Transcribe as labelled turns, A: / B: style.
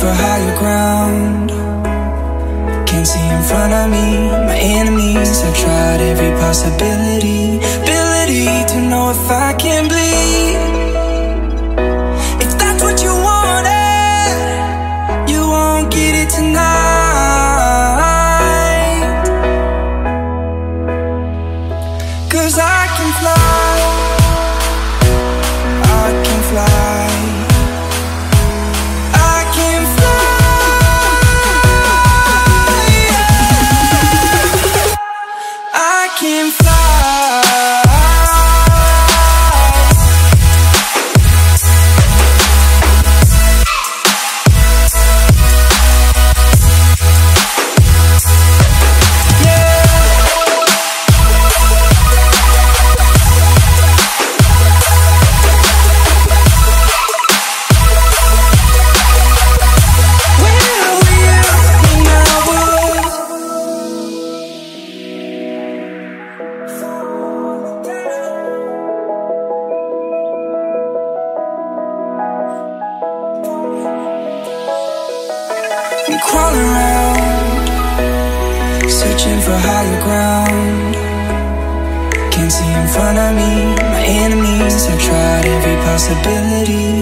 A: for higher ground. Can't see in front of me, my enemies I've tried every possibility. searching for higher ground. Can't see in front of me, my enemies have tried every possibility.